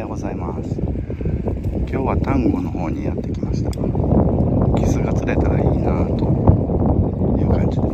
はようございます。今日は丹後の方にやってきました。キスが釣れたらいいなという感じで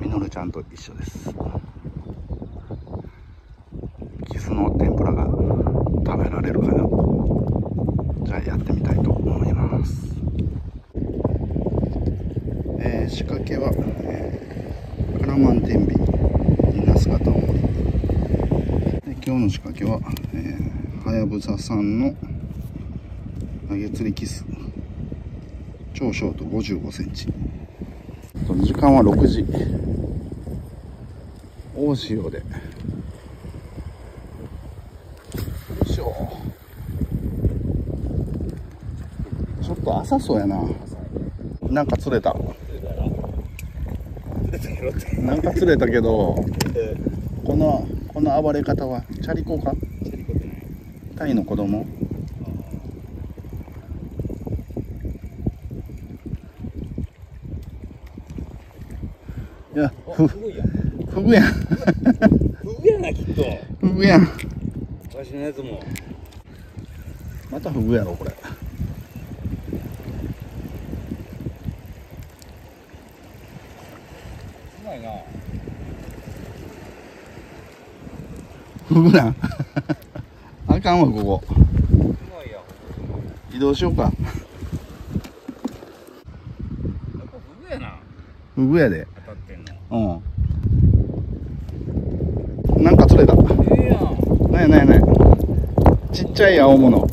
みのるちゃんと一緒です。キスの天ぷらが食べられるかな。じゃあやってみたいと思います。えー仕掛けは、えー、カラマン天秤にナス型を盛り。今日の仕掛けは、えー、はやぶささんの投げ釣りキス。超ショート5 5センチ。と時間は6時。大潮で。よいしょ。ちょっと浅そうやな。なんか釣れた。なんか釣れたけどこのこの暴れ方はチャリコかタイの子供？いやふフグやん。フグやな、きっと。フグやんわしのやつも。またフグやろこれうまいな。フグなんあかんわここ。移動しようかフグやで。うんなんか釣れたええやん。なんやなんやなんやちっちゃい青物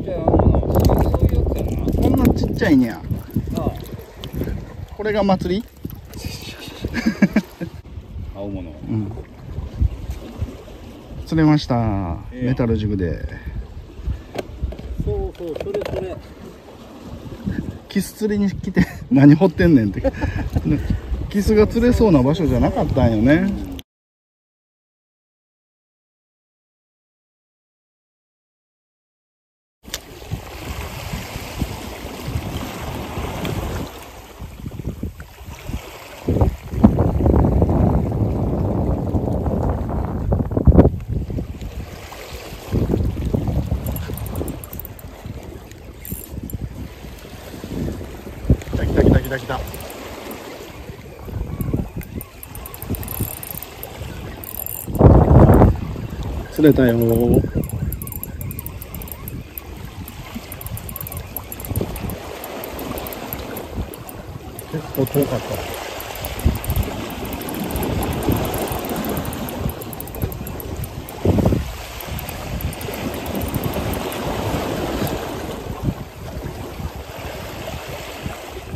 じゃあ、あの、そういうやつやな。こんなちっちゃいにゃ。これが祭り？青物。うん釣れました。ええ。やんメタルジグで。そうそう、それそれ。キス釣りに来て何掘ってんねんって。キスが釣れそうな場所じゃなかったんよね来た来た来た来た来た釣れたよ。結構遠かった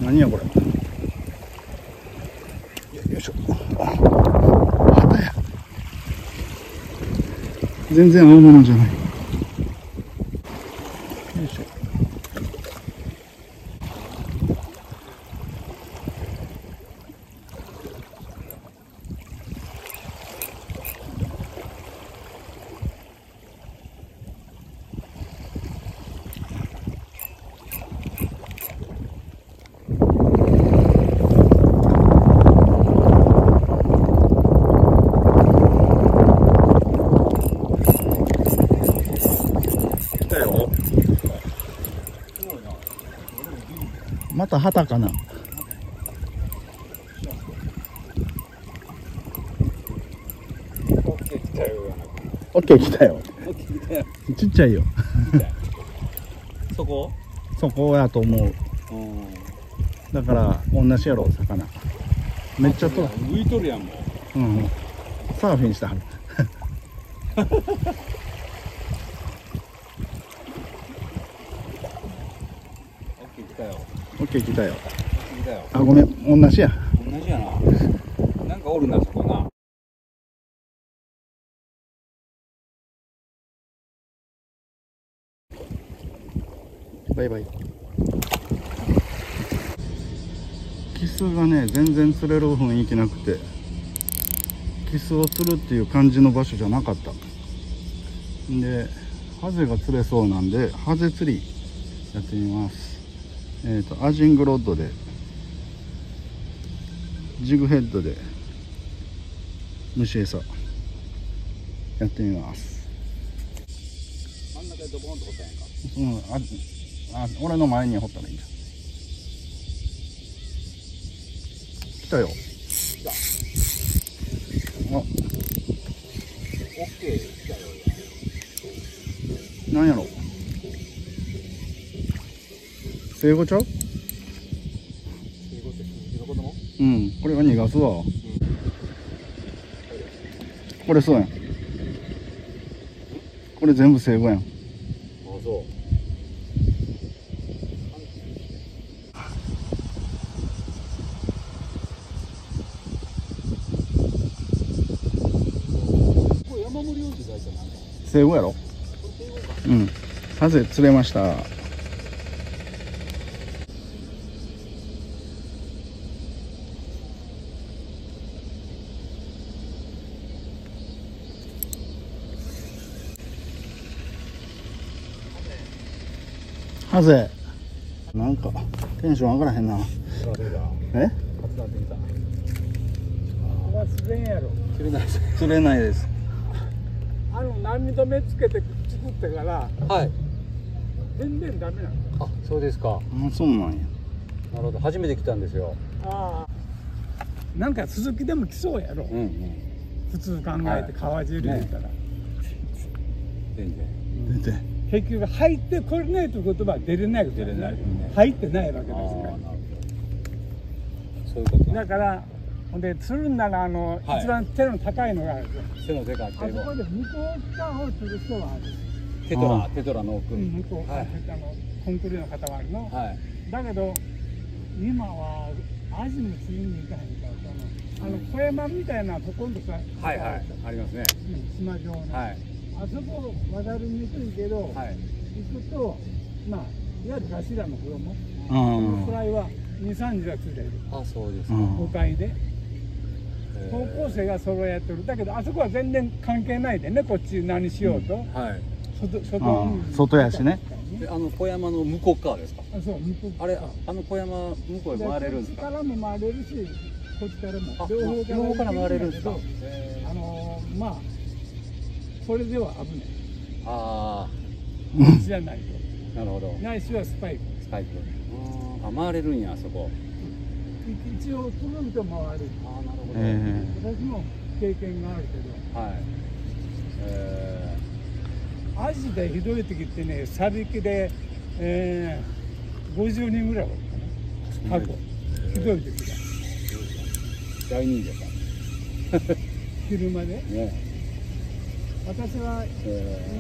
何やこれよよいしょあ旗や全然青物じゃないまた旗かなオッケー来たよ。ちっちゃいよそこ？そこやと思ううん。だから同じやろ魚めっちゃと浮いとるやん、もう。うんうんサーフィンしたはる オッケー来たよ。オッケー来たよ来たよ。あごめん同じや同じやな。なんかおるな、そこな。バイバイキスがね全然釣れる雰囲気なくてキスを釣るっていう感じの場所じゃなかったでハゼが釣れそうなんでハゼ釣りやってみますえっ、とアジングロッドでジグヘッドで虫餌やってみます。真んん中でドボンと掘ったんやんか？うんああ俺の前に掘ったらいいんじゃん来たよ。来たあ。オッケー。来たよ。なんやろ？生後ちゃう？英語って子供うん。これは逃がすわこれそうやん。これ全部生後やん。あそう生後やろ？うん。ハゼ釣れました？ハゼなんかテンション上がらへんな。え？釣れないです。釣れないです。あの波止めつけて作ってからはい。全然ダメなの。あそうですか。あそうなんや。なるほど。初めて来たんですよ。ああなんか鈴木でも来そうやろ、うんうん。普通考えて川汁言うたら、全然。出て結局入ってこれないという言葉は出れないこと出れないね入ってないわけですかああなるほど。そういうこと。だからほんで釣るんならあの、はい。一番手の高いのがある。背のでかいあそこで向こう側を釣る人はある、テトあラテトラの奥。うん、向こう、はい。あのコンクリの塊の、はい。だけど今はアジも釣りに行かへんからあの小山みたいなほとんどさはいはい。ありますね。うん島状の、はいあそこ渡りにくいけど、はい。行くとまあいわゆる頭の衣。うこのん。くらいは23時は釣れるあそうですか。うん。5階で。高校生がそれをやってる。だけどあそこは全然関係ないでねこっち何しようと、はい。外外外やしね。であの小山の向こう側ですか？あそう向こう。あれあの小山向こうへ回れるんですか？こっちからも回れるしこっちからも。あ両方から両方から回れるんですかあのーまあこれでは危ない。あこっちじゃないと。あなるほど。ないしはスパイク。スパイク。あーあ回れるんやあそこ。一応くるんと回る。ああなるほど、え私も経験があるけど。はい。えアジでひどい時ってねサビキで、えー、50人ぐらいおったね。過去。ひどい時が。ー、大人数さん 昼間で。ね私はえ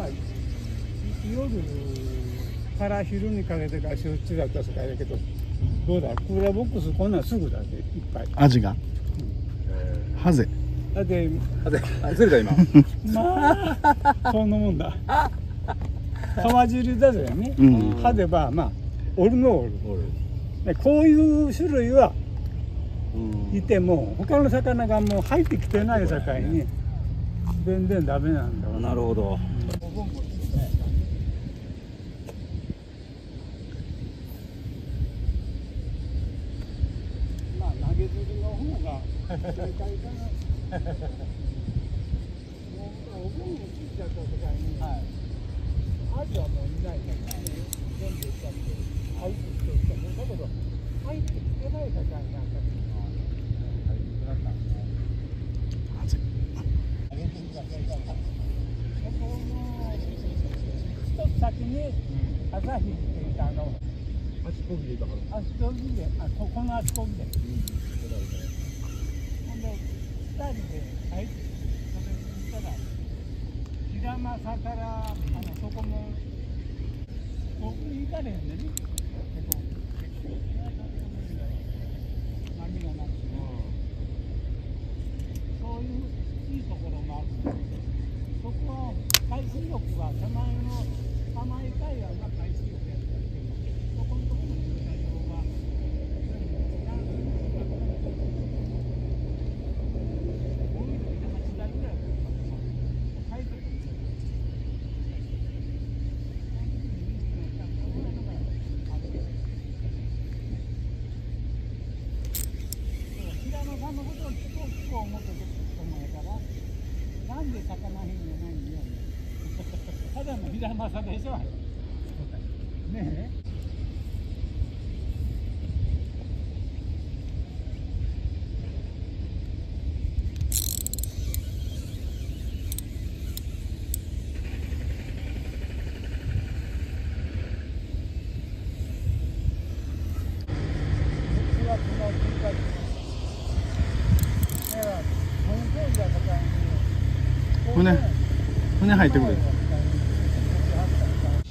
今夜から昼にかけてからしょっちゅうだった世界だけどどうだクーラーボックスこんなんすぐだっていっぱい。アジが？ーえハゼ。だってー、あであ釣れた今。まあそんなもんだ。川汁だぜね、うん。歯でばまあおるのおるおるでこういう種類はうん。いても他の魚がもう入ってきてない境に全然ダメなんだわ。なるほど。まあ投げ釣りの方が正解かなもうお盆を切っちゃに、アジはもういない。から全部いっちゃって入ってきてもだけど入ってきてない世界なんかハゼ投げ釣りが正解かなそこの一つ先に朝日って言ったあの足こぎでいたからあそこであここのあそこでほんで、二人で入ってきて、それ見たら、平正から、あの、そこの、遠くに行かれへんでね。結構、結構、波がなくて、そういういいところもあるんだけど、そこは海水浴は手前の、甘い海岸が海水浴やったけど、そこのところの駐車場が、全部違う。なんで魚へんやないんやねん。ただの平正でしょねえ船。船入ってくれ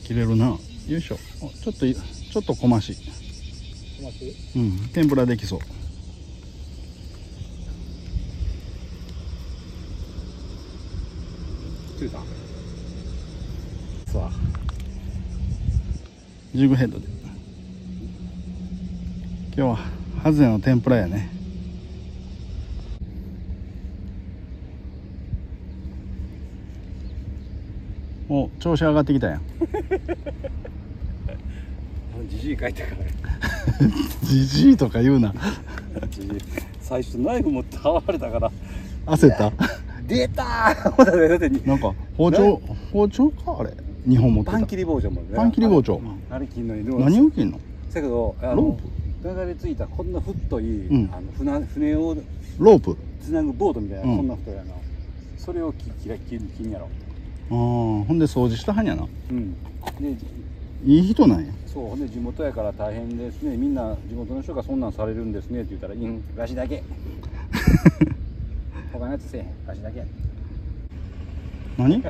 切れるな。よいしょ。あちょっといちょっとこまし？うん。天ぷらできそう。ついた。さあ。ジグヘッドで。今日はハゼの天ぷらやねお調子上がってきたやん。じじい書いてから じじいとか言うな。最初ナイフ持ってはわれたから。焦った？出たー。なんか包丁？包丁かあれ？日本持ってた。パン切り包丁もね。パン切り包丁。あれ。切んのに何を切んの？だけどあのロ流れ着いたこんな太い、うん。あの船船をロープ。つなぐボートみたいな、うん。こんな太いやな。それを切切ら切る切んやろあーほんで掃除したはんやな。うん。でいい人なんや。そう。ほんで地元やから大変ですね。みんな地元の人がそんなんされるんですね。って言ったら「うん。わしだけ。他のやつせえへん。わしだけ」何？ち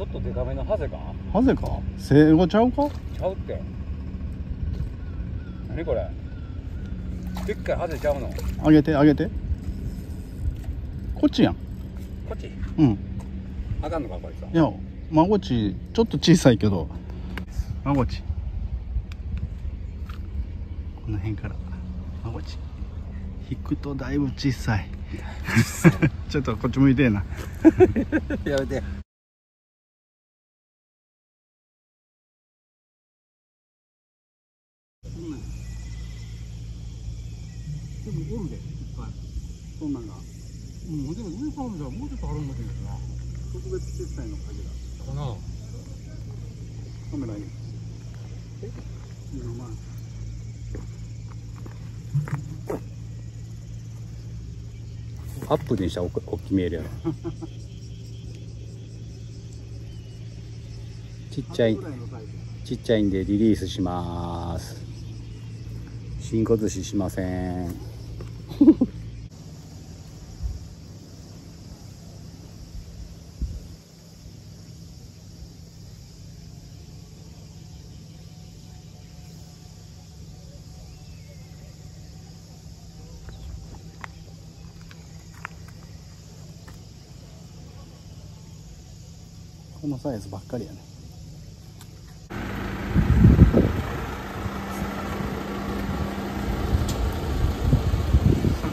ょっとデカめのハゼか？ハゼか？生後ちゃうか？ちゃうって。何これ？でっかいハゼちゃうの？こあげてあげて。こっちやん。っち？うんあかんのかこいつは。いやまごちちょっと小さいけど。まごち。この辺から。まごち。引くとだいぶ小さい。ちょっとこっち向いてえな。やめて。でもおるでいっぱい。そんなんが。うんでも上から見たらもうちょっとあるんけどな特別小さいのかけだ。かなカメラに今まあ。アップにしたら大き見えるやろ。ちっちゃいちっちゃいんでリリースします。新小寿司しません このサイズばっかりやね。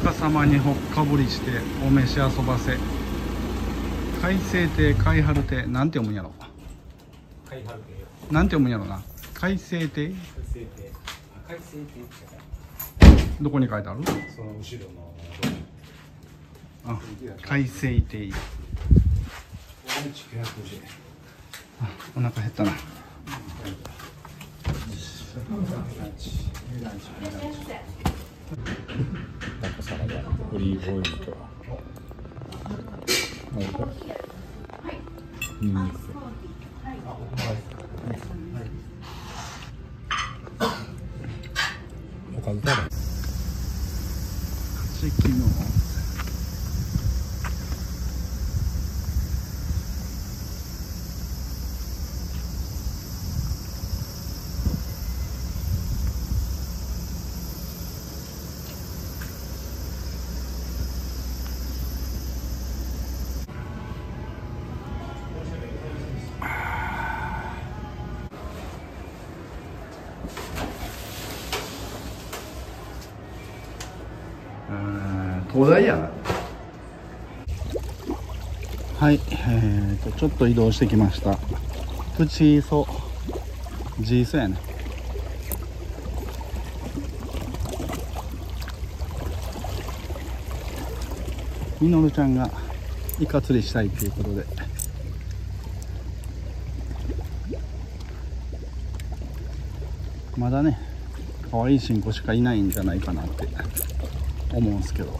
逆さまにほっかぶりしてお召し遊ばせ。海星亭海春亭。なんて読むんやろ。海春なんて読むんやろな。海星亭？海星亭。海星亭どこに書いてある？その後ろの。あ海星亭。あお腹減ったな。タコサラダオリーブオイルとニンニクおかず食べチキの東大やな。はいえーと、ちょっと移動してきました。プチソジーソやね。みのるちゃんがイカ釣りしたいということで。まだね可愛いい新子しかいないんじゃないかなって。思うんですけど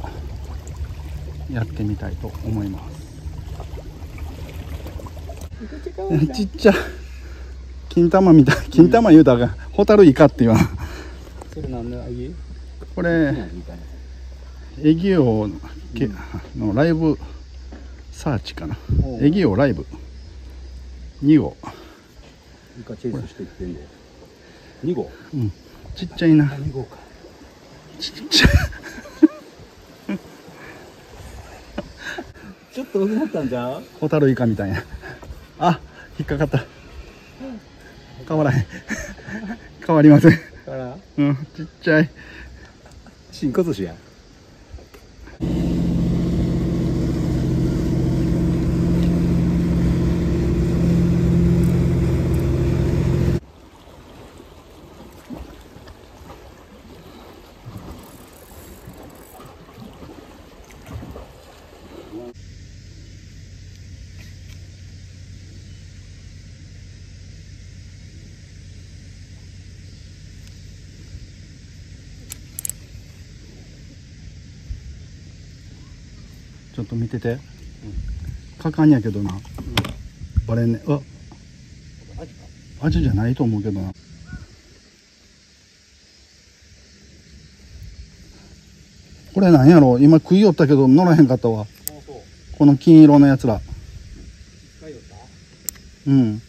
やってみたいと思います。ちっちゃ金玉みたい金玉言うたらホタルイカって言わん。これエギオけのライブサーチかな。エギオライブ。2号。イカチェイスしていってんで。2号？うん。ちっちゃいな。2号か。ちっちゃいちょっと大きなったんじゃうホタルイカみたいな。あ引っかかった。変わらへん。変わりません。うんちっちゃい。新小寿司やちょっと見てて、かかんやけどな、バレんね。あアジじゃないと思うけどな。これなんやろ？今食いよったけど乗らへんかったわ。この金色のやつら。うん。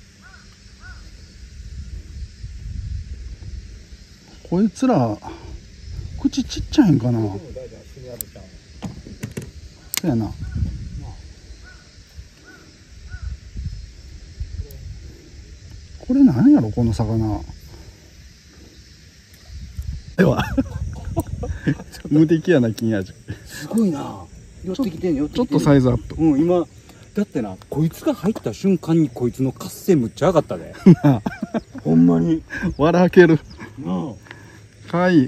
こいつら口ちっちゃいんかな。そうやな。これなんやろこの魚。では。無敵やな金アジすごいな。寄ってきてん寄ってちょっとサイズアップ。うん今だってなこいつが入った瞬間にこいつの活性むっちゃ上がったで。ほんまに。笑ける。かわいい